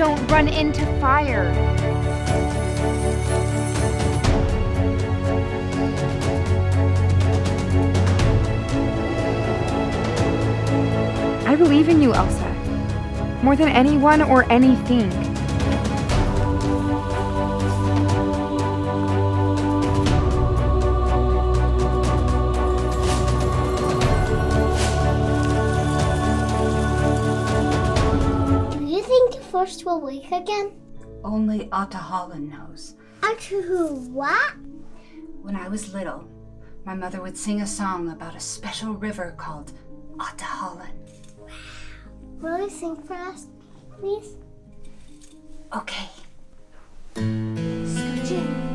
don't run into fire. I believe in you, Elsa. More than anyone or anything. You think the forest will wake again? Only Ahtohallan knows. Actually, what? When I was little, my mother would sing a song about a special river called Ahtohallan. Wow. Will you sing for us, please? Okay. Scooch in.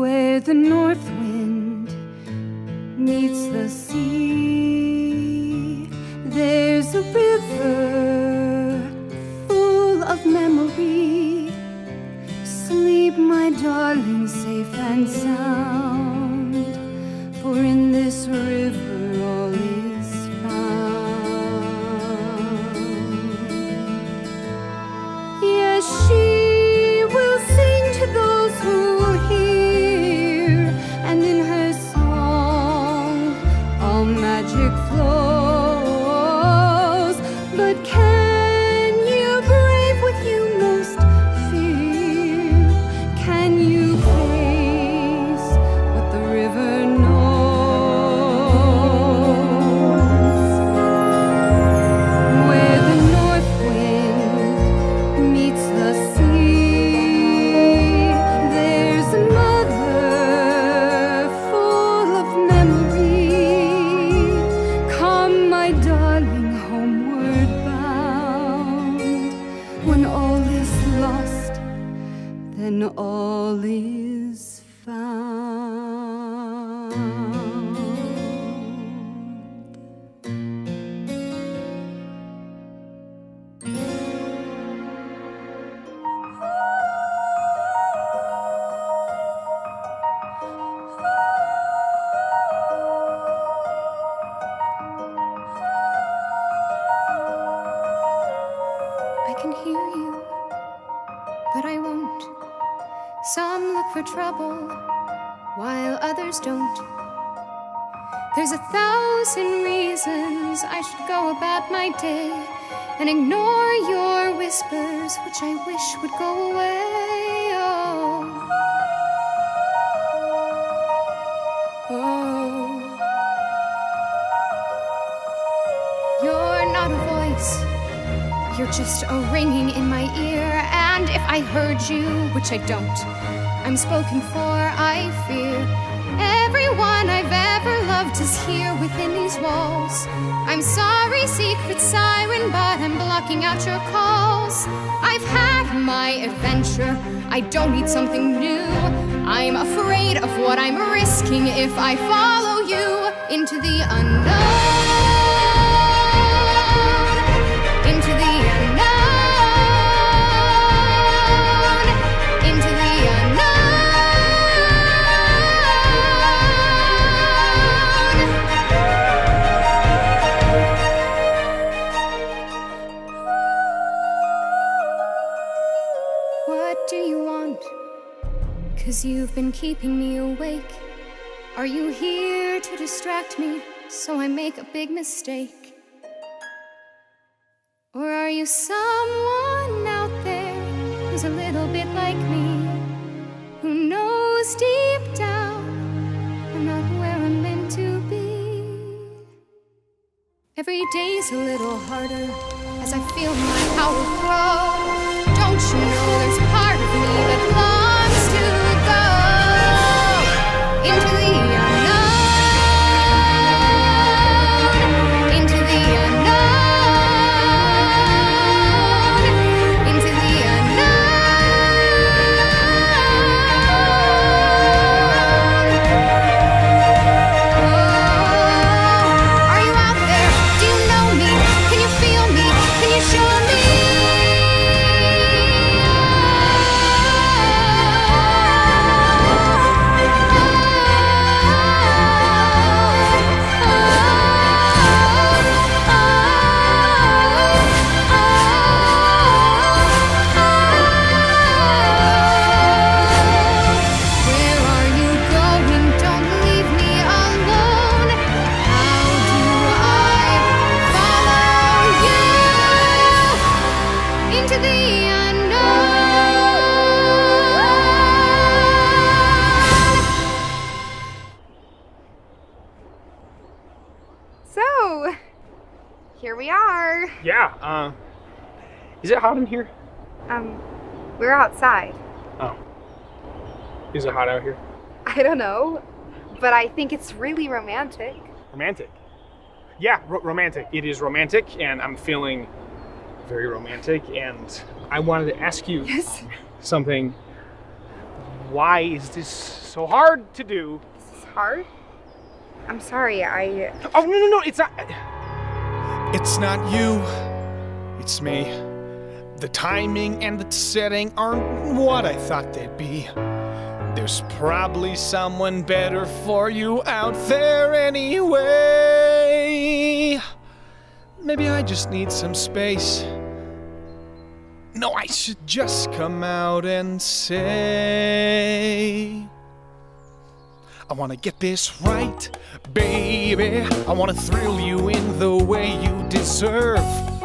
where the north wind meets the sea. River full of memory. Sleep, my darling, safe and sound. Look for trouble, while others don't. There's a thousand reasons I should go about my day and ignore your whispers, which I wish would go away. Oh. Oh. You're not a voice. You're just a ringing in my ear, I heard you, which I don't, I'm spoken for, I fear. Everyone I've ever loved is here within these walls. I'm sorry, secret siren, but I'm blocking out your calls. I've had my adventure, I don't need something new. I'm afraid of what I'm risking if I follow you into the unknown. Cause you've been keeping me awake. Are you here to distract me so I make a big mistake? Or are you someone out there who's a little bit like me? Who knows deep down I'm not where I'm meant to be? Every day's a little harder as I feel my power grow. Don't you know there's part of me that longs is it hot in here? Um, we're outside. Oh. Is it hot out here? I don't know, but I think it's really romantic. Romantic. Yeah, ro- romantic. It is romantic, and I'm feeling very romantic, and I wanted to ask you Yes. something. Why is this so hard to do? This is hard. I'm sorry, I. Oh, no, no, no, it's not. It's not you, it's me. The timing and the setting aren't what I thought they'd be. There's probably someone better for you out there anyway. Maybe I just need some space. No, I should just come out and say. I wanna get this right, baby. I wanna thrill you in the way you deserve.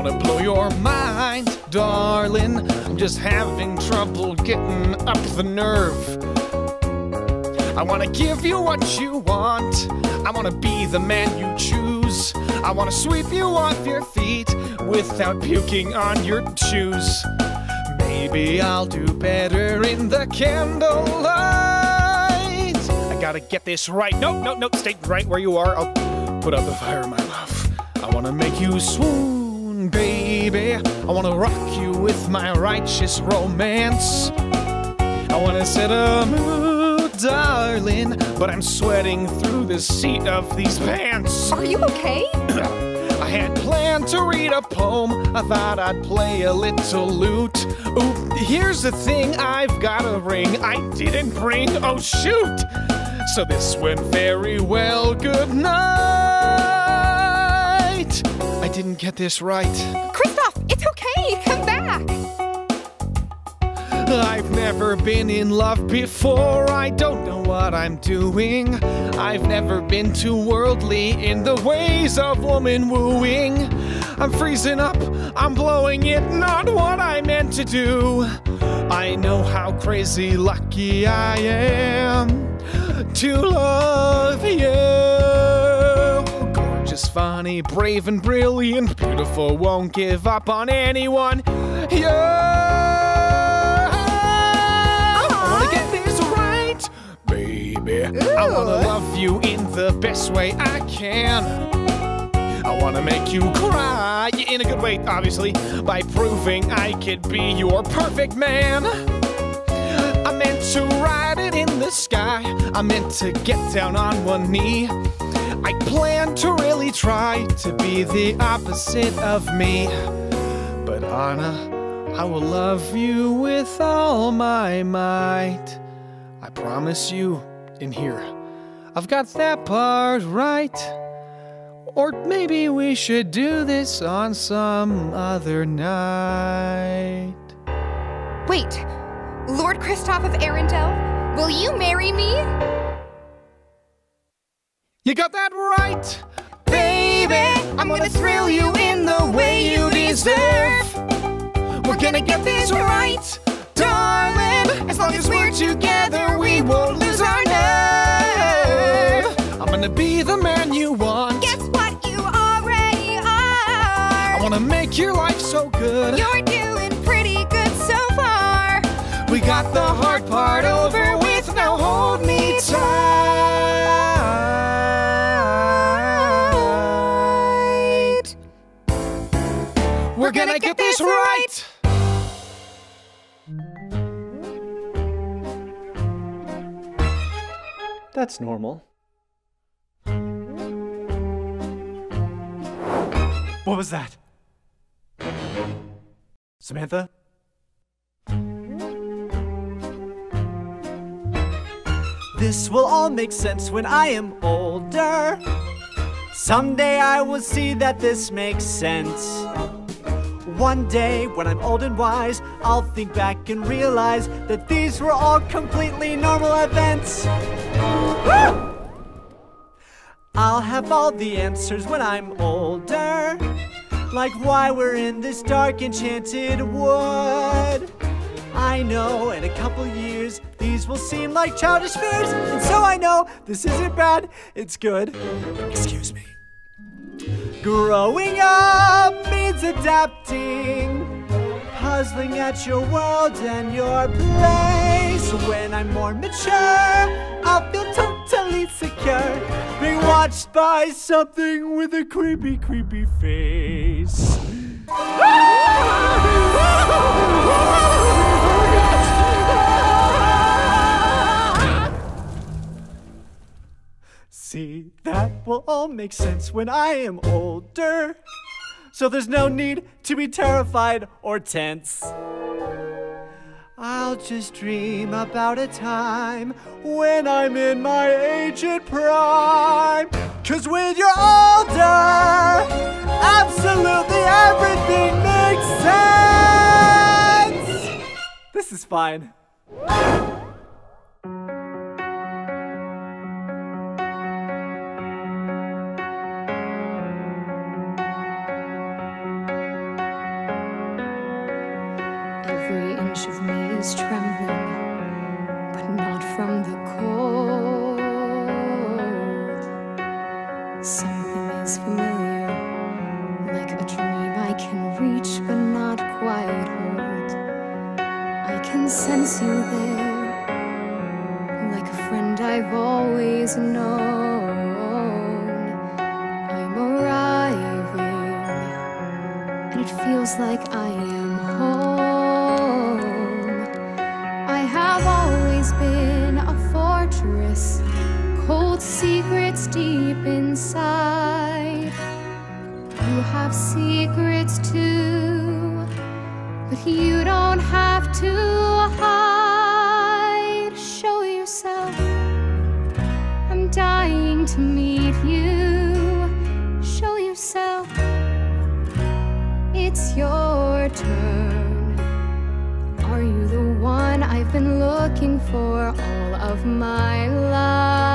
I wanna blow your mind, darling. I'm just having trouble getting up the nerve. I wanna give you what you want. I wanna be the man you choose. I wanna sweep you off your feet without puking on your shoes. Maybe I'll do better in the candlelight. I gotta get this right. Nope, nope, nope. Stay right where you are. I'll put out the fire, my love. I wanna make you swoon, baby. I wanna rock you with my righteous romance. I wanna set a mood, darling, but I'm sweating through the seat of these pants. Are you okay? I had planned to read a poem. I thought I'd play a little lute. Ooh, here's the thing I've got a ring I didn't bring. Oh, shoot! So this went very well. Good night. I didn't get this right. Kristoff, it's okay. Come back. I've never been in love before. I don't know what I'm doing. I've never been too worldly in the ways of woman wooing. I'm freezing up, I'm blowing it, not what I meant to do. I know how crazy lucky I am to love you. Gorgeous, funny, brave, and brilliant, beautiful, won't give up on anyone. Yeah. I wanna get this right, baby. I wanna love you in the best way I can. I wanna make you cry in a good way, obviously, by proving I could be your perfect man. I meant to ride it in the sky. I meant to get down on one knee. I planned to really try to be the opposite of me. But Anna, I will love you with all my might. I promise you, in here, I've got that part right. Or maybe we should do this on some other night. Wait, Lord Kristoff of Arendelle, will you marry me? You got that right, baby. I'm gonna thrill you in the way you deserve. We're gonna get this right, darling. As long as we're together, we won't lose our nerve. I'm gonna be the man you want. Guess what you already are? I wanna make your life so good. You're doing pretty good so far. We got the hard part over That's normal. What was that? Samantha? This will all make sense when I am older. Someday I will see that this makes sense. One day, when I'm old and wise, I'll think back and realize that these were all completely normal events. I'll have all the answers when I'm older, like why we're in this dark, enchanted wood. I know in a couple years these will seem like childish fears, and so I know this isn't bad, it's good. Excuse me. Growing up means adapting, puzzling at your world and your place. When I'm more mature, I'll feel totally secure, being watched by something with a creepy, creepy face. See, that will all make sense when I am older. So there's no need to be terrified or tense. I'll just dream about a time when I'm in my aged prime. Cause when you're older, absolutely everything makes sense. This is fine. Trembling, but not from the cold. Something is familiar, like a dream I can reach but not quite hold. I can sense you there, like a friend I've always known. I'm arriving and it feels like I inside. You have secrets too, but you don't have to hide. Show yourself. I'm dying to meet you. Show yourself. It's your turn. Are you the one I've been looking for all of my life?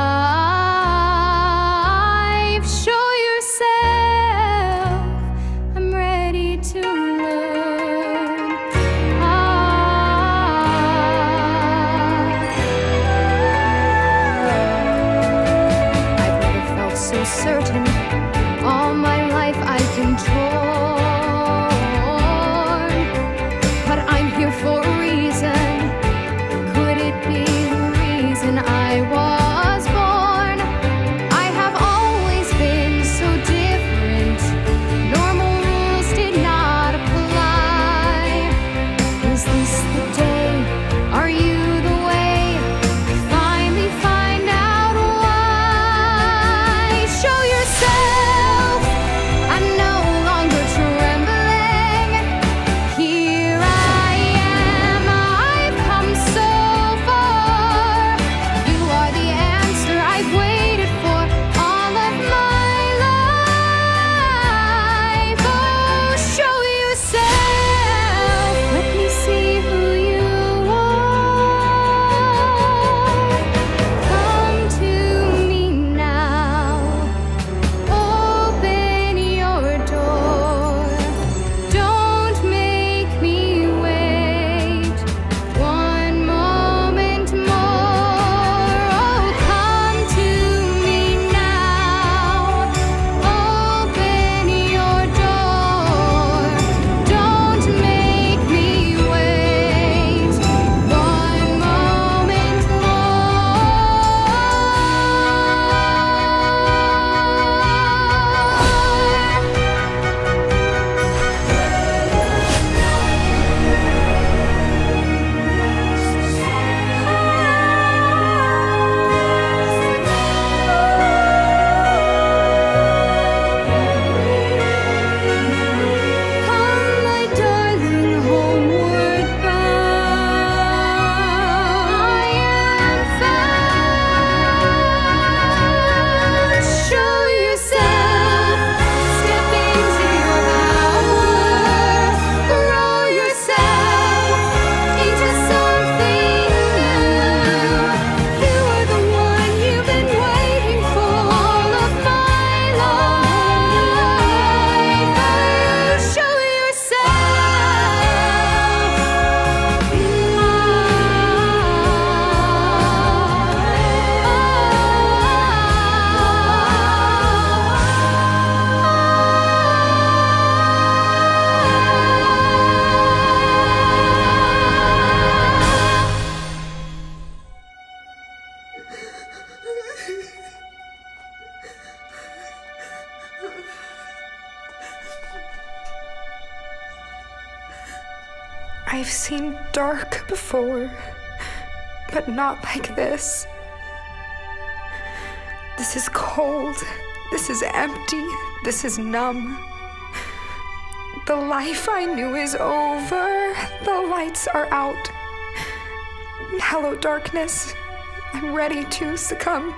Dark before, but not like this. This is cold. This is empty. This is numb. The life I knew is over. The lights are out. Hello, darkness. I'm ready to succumb.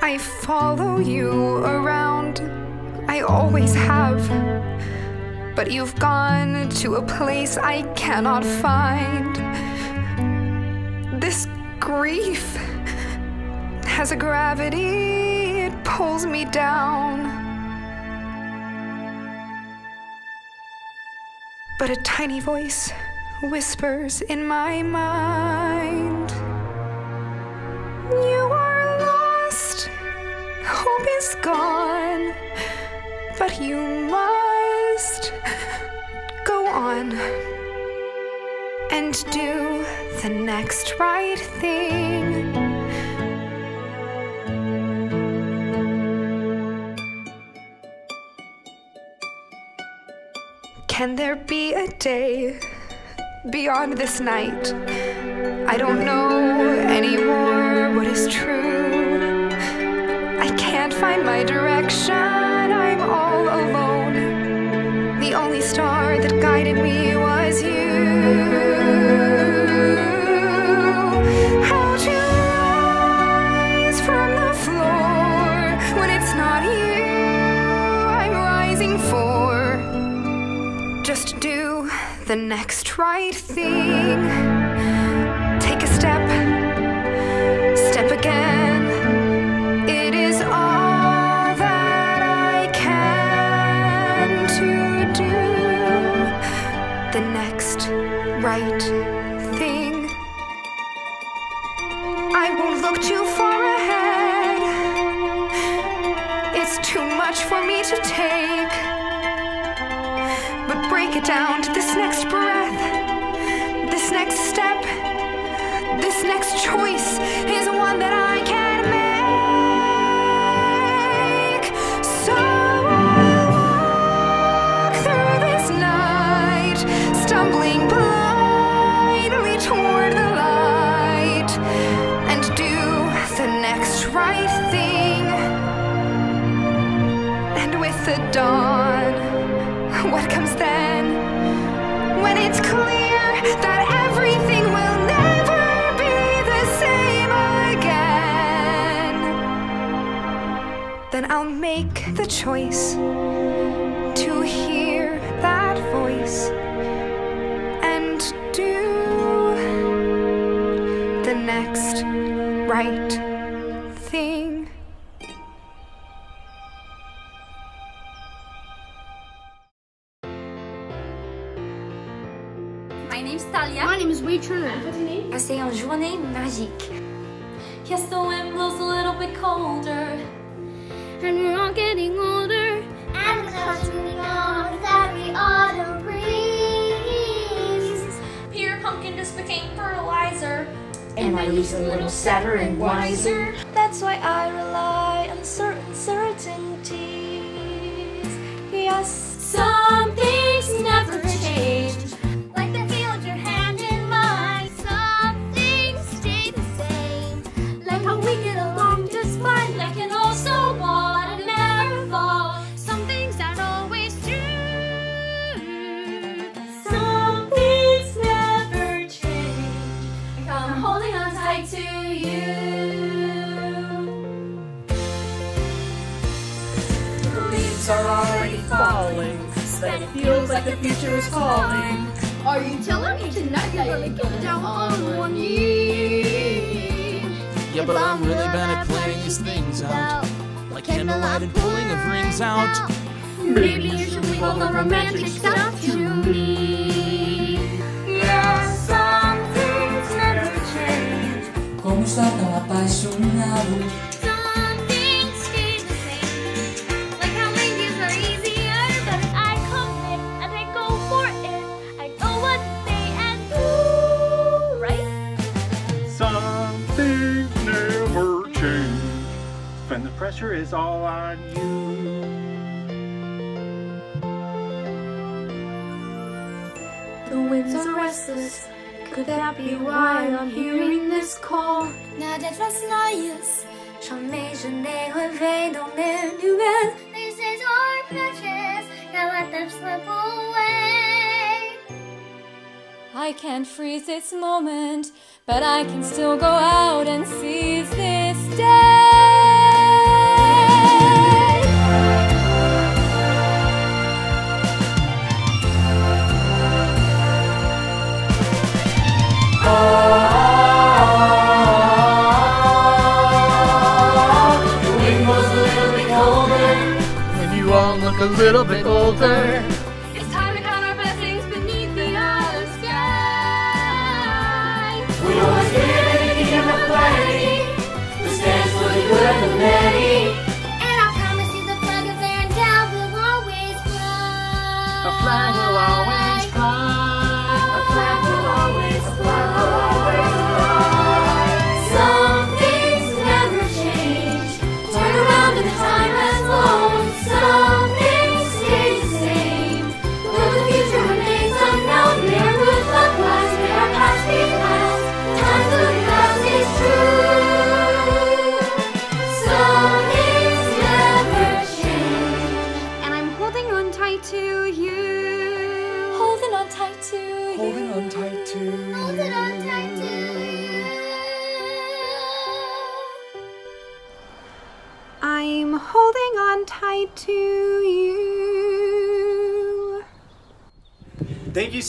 I follow you around. I always have. But you've gone to a place I cannot find. This grief has a gravity, it pulls me down. But a tiny voice whispers in my mind You are lost, hope is gone, but you must and do the next right thing. Can there be a day beyond this night? I don't know anymore what is true. I can't find my direction, I'm all alone. The only star that guided me was you. How to rise from the floor when it's not you I'm rising for? Just do the next right thing. Take a step, step again. It is all that I can to do. The next right thing. I won't look too far ahead. It's too much for me to take but break it down to this next breath, this next step, this next choice is one that I And with the dawn, what comes then? When it's clear that everything will never be the same again, then I'll make the choice to hear that voice and do the next right journée magique. Yes, the wind blows a little bit colder. And we're all getting older. And the on with every autumn breeze. Peter Pumpkin just became fertilizer. And my leaves a little sadder and wiser. That's why I rely on certain certainties. Yes, some things never that it feels like the future is calling. Are you telling me tonight that you're get down on one knee? Yeah, but I'm really bad at planning these things out. Like candlelight and pulling of rings out. Maybe you should leave all the romantic stuff to me. Yeah, some things never change. Como está tão apaixonado? Some things never change. When the pressure is all on you. The winds are restless. Could that be why I'm hearing this call? Nadia Trasnayas, chant mes genêts réveillent dans les nuages. These days are precious, now let them slip away. I can't freeze this moment, but I can still go out and seize this day. Was a little bit colder,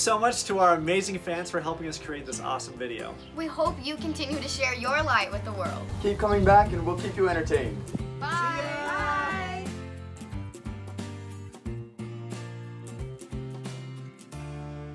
so much to our amazing fans for helping us create this awesome video. We hope you continue to share your light with the world. Keep coming back and we'll keep you entertained. Bye.